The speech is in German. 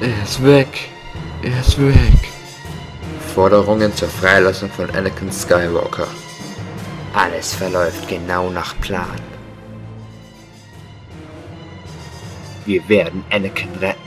Er ist weg. Er ist weg. Forderungen zur Freilassung von Anakin Skywalker. Alles verläuft genau nach Plan. Wir werden Anakin retten.